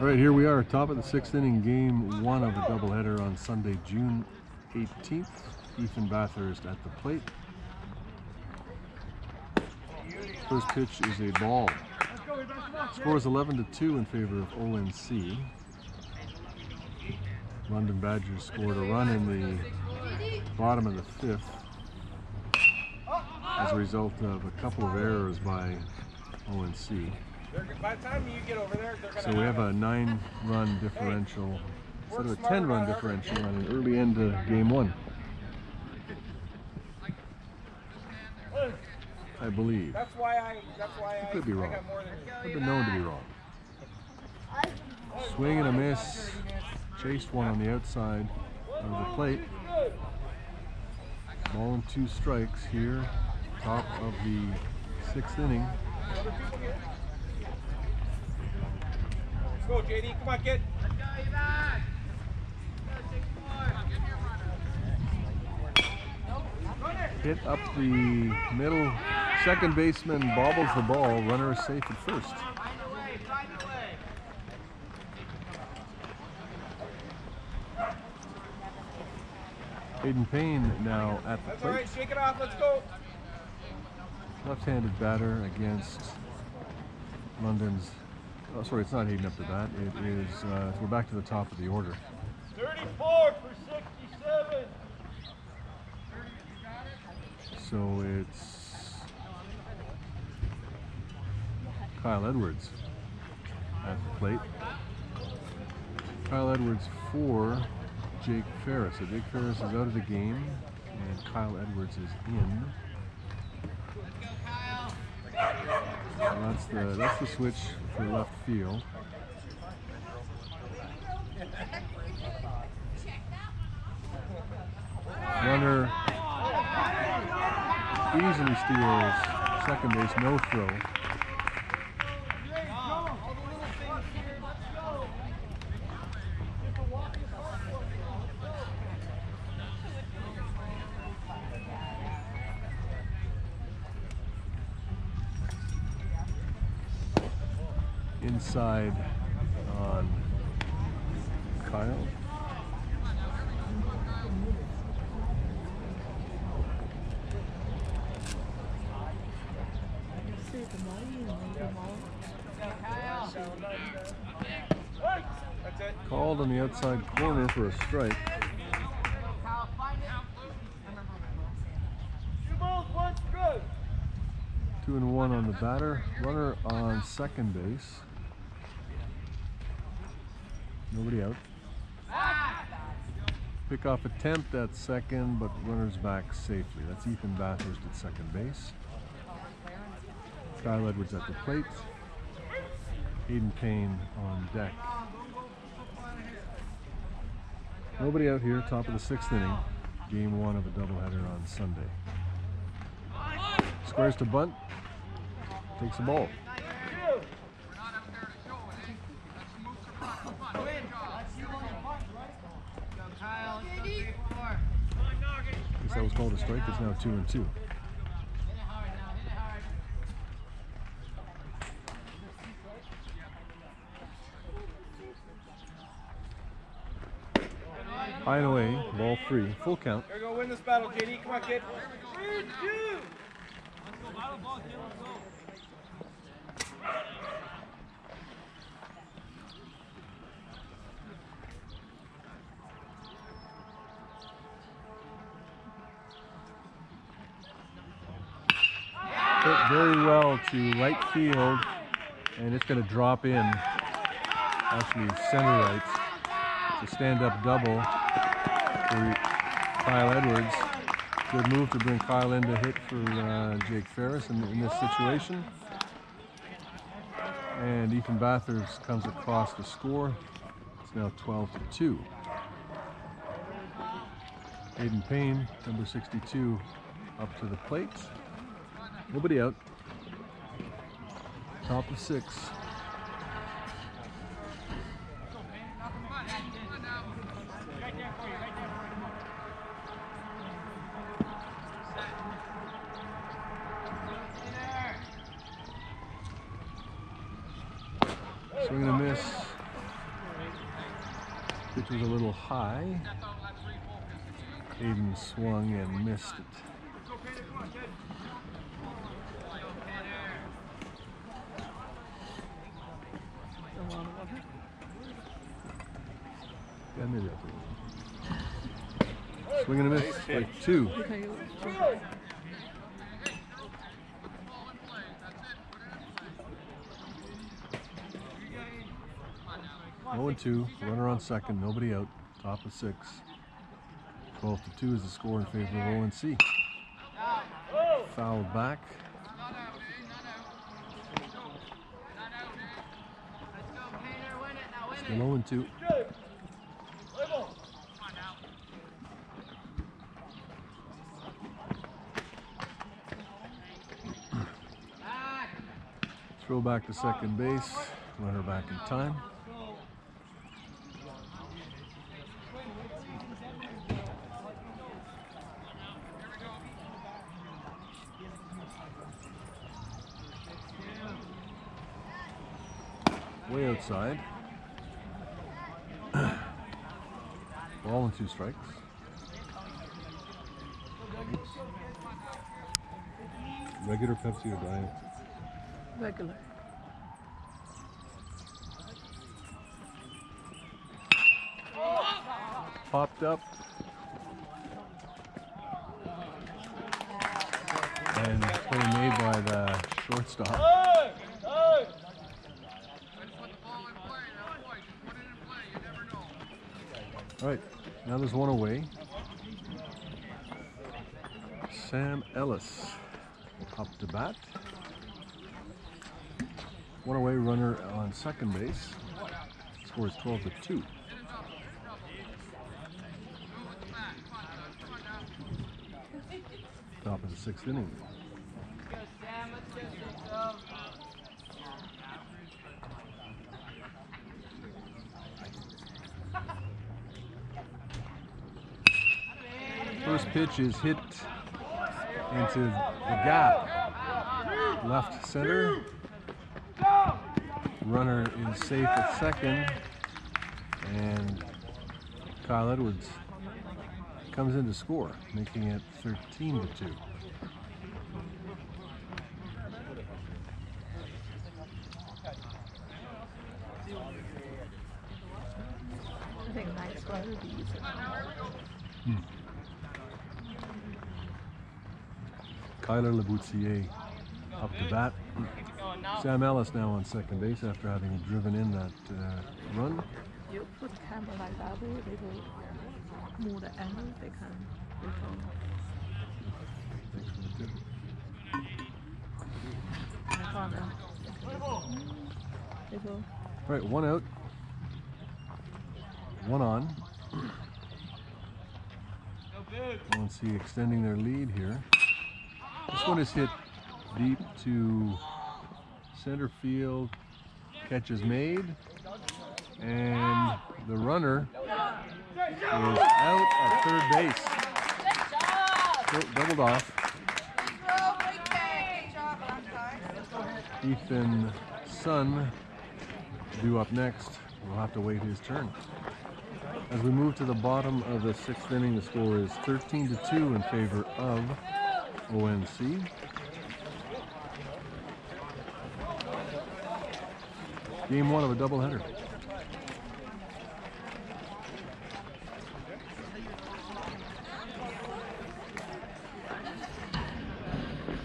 All right, here we are, top of the sixth inning, game one of the doubleheader on Sunday, June 18th. Ethan Bathurst at the plate. First pitch is a ball. Score is 11 to 2 in favor of ONC. London Badgers scored a run in the bottom of the fifth as a result of a couple of errors by ONC. By the time you get over there, they're gonna So we have a nine run differential instead of a 10 run differential on an early end to game one. I believe. That's why I. That's why I. Could be wrong. got more than I've been known to be wrong. Swing and a miss. Chased one on the outside of the plate. Ball and two strikes here. Top of the sixth inning. Go, JD. Come on, kid. Hit up the middle. Second baseman bobbles the ball. Runner is safe at first. Hayden Payne now at the That's all plate. Shake it off. Let's go. Left-handed batter against London's. Oh, sorry, it's not Hayden up to that. It is. Uh, we're back to the top of the order. 34 for 67. So it's Kyle Edwards at the plate. Kyle Edwards for Jake Ferris. So Jake Ferris is out of the game, and Kyle Edwards is in. That's the that's the switch for left field. Runner easily steals second base, no throw. Inside on Kyle. Called on the outside corner for a strike. Two and one on the batter. Runner on second base. Nobody out. Pickoff attempt at second, but runners back safely. That's Ethan Bathurst at second base. Kyle Edwards at the plate. Hayden Payne on deck. Nobody out here, top of the sixth inning. Game one of a doubleheader on Sunday. Squares to bunt. Takes the ball. Guess that was called a strike. It's now two and two. High and away, ball three, full count. Here we go. Win this battle, JD. Come on, kid. Three, two. Hit very well to right field, and it's going to drop in. Actually, center right. A stand-up double for Kyle Edwards. Good move to bring Kyle in to hit for uh, Jake Ferris in, in this situation. And Ethan Bathurst comes across to score. It's now 12 to 2. Aiden Payne, number 62, up to the plate. Nobody out. Top of six. Swing and a miss. Pitch was a little high. Aiden swung and missed it. Yeah, maybe I'll do it. Swing and a miss, like two. Oh and two, runner on second, nobody out, top of six. 12 to 2 is the score in favor of ONC. Foul back. Still 0 and 2. Throw back to second base. Runner back in time. Way outside. Ball and two strikes. Regular Pepsi or Diet? Regular. Popped up. And play made by the shortstop. All right, now there's one away. Sam Ellis up to bat. One away runner on second base. Score is 12 to 2. Top of the sixth inning. First pitch is hit into the gap. Left center. Runner is safe at second. And Kyle Edwards comes in to score, making it 13 to 2. I think nice weather these. Kyler Laboutier up to bat. Sam Ellis now on second base after having driven in that uh, run. You put camera like that, they, they will move the angle, they can. Thanks for the tip. I found them. They will. All right, one out. One on. ONC extending their lead here. This one is hit deep to center field. Catch is made. And the runner is out at third base. Dou- Doubled off. Ethan Sun due up next. We'll have to wait his turn. As we move to the bottom of the sixth inning, the score is 13 to 2 in favor of ONC. Game one of a doubleheader.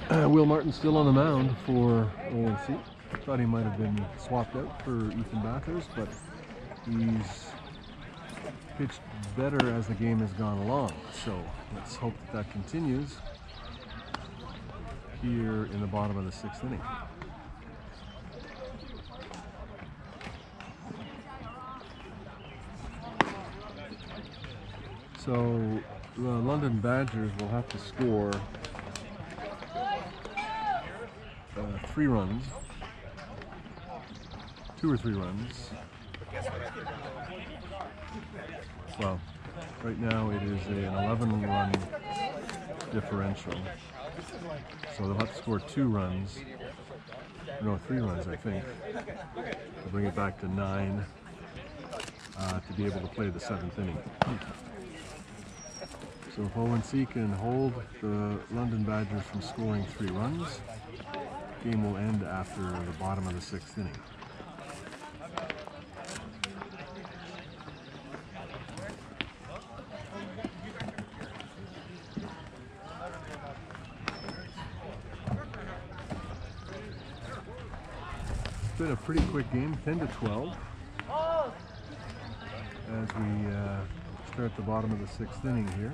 Uh, Will Martin still on the mound for ONC. Thought he might have been swapped out for Ethan Bathurst, but he's pitched better as the game has gone along. So let's hope that that continues here in the bottom of the sixth inning. So the London Badgers will have to score uh, three runs, two or three runs. Well, right now it is a, an 11 run differential. So they'll have to score two runs. No, three runs, I think. To bring it back to nine. uh, to be able to play the seventh inning. So if ONC can hold the London Badgers from scoring three runs, game will end after the bottom of the sixth inning. It's been a pretty quick game, 10 to 12. As we uh, start the bottom of the sixth inning here.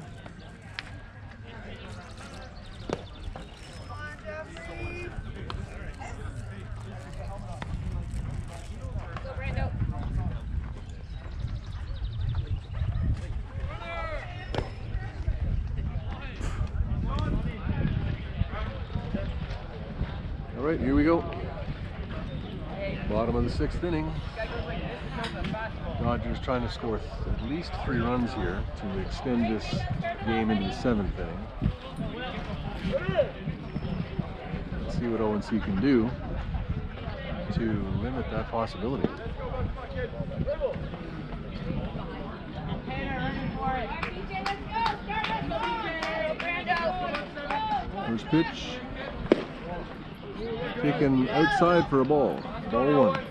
Right, here we go. Bottom of the sixth inning. Badgers trying to score at least three runs here to extend this game into the seventh inning. Let's see what ONC can do to limit that possibility. First pitch. Taken outside for a ball. Ball one.